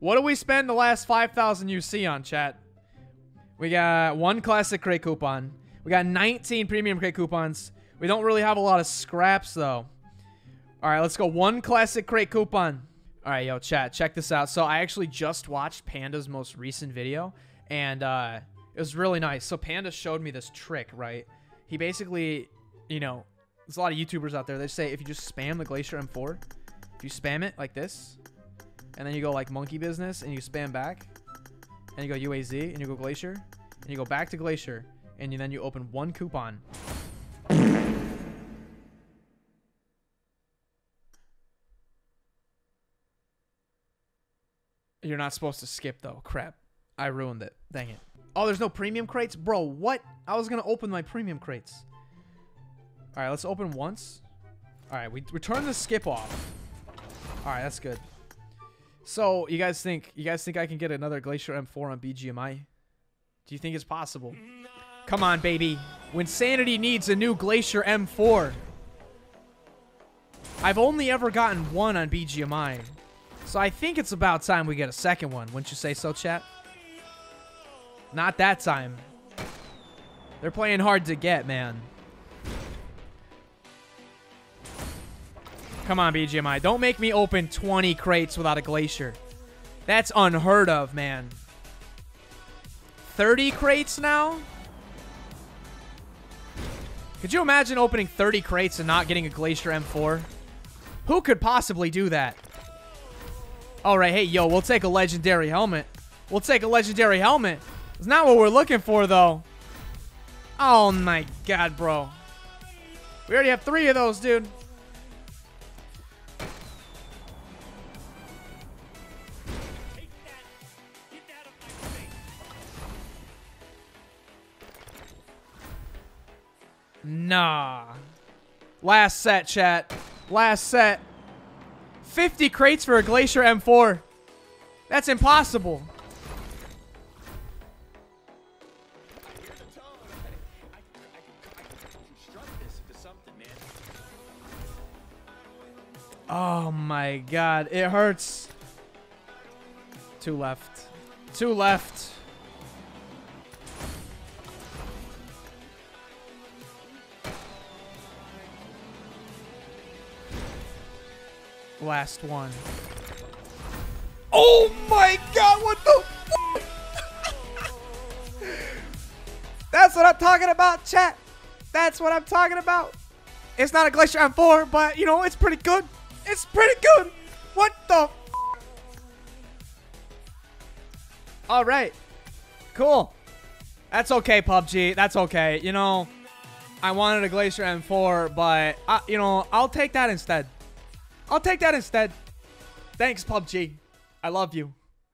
What do we spend the last 5,000 UC on, chat? We got one classic crate coupon. We got 19 premium crate coupons. We don't really have a lot of scraps, though. All right, let's go. One classic crate coupon. All right, yo, chat, check this out. So I actually just watched Panda's most recent video, and uh, it was really nice. So Panda showed me this trick, right? He basically, you know, there's a lot of YouTubers out there. They say if you just spam the Glacier M4, if you spam it like this, and then you go like monkey business, and you spam back, and you go UAZ, and you go Glacier, and you go back to Glacier, and then you open one coupon. You're not supposed to skip though. Crap. I ruined it. Dang it. Oh, there's no premium crates? Bro, what? I was going to open my premium crates. All right, let's open once. All right, we return the skip off. All right, that's good. So, you guys think you guys think I can get another Glacier M4 on BGMI? Do you think it's possible? Come on, baby. Wynnsanity needs a new Glacier M4. I've only ever gotten one on BGMI. So I think it's about time we get a second one. Wouldn't you say so, chat? Not that time. They're playing hard to get, man. Come on, BGMI. Don't make me open 20 crates without a Glacier. That's unheard of, man. 30 crates now? Could you imagine opening 30 crates and not getting a Glacier M4? Who could possibly do that? All right, hey, yo, we'll take a legendary helmet. We'll take a legendary helmet. It's not what we're looking for, though. Oh, my God, bro. We already have three of those, dude. Nah. Last set, chat. Last set. 50 crates for a Glacier M4. That's impossible. Oh my god, it hurts. Two left. Two left. Last one. Oh my god, what the That's what I'm talking about, chat. That's what I'm talking about. It's not a Glacier M4, but, you know, it's pretty good. It's pretty good. What the All right. Cool. That's okay, PUBG. That's okay. You know, I wanted a Glacier M4, but, I, you know, I'll take that instead. I'll take that instead. Thanks, PUBG. I love you.